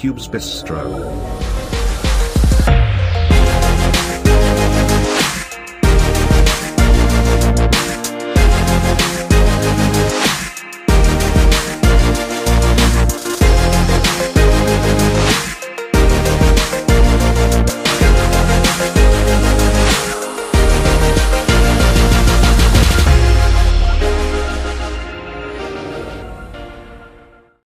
Cube's Bistro.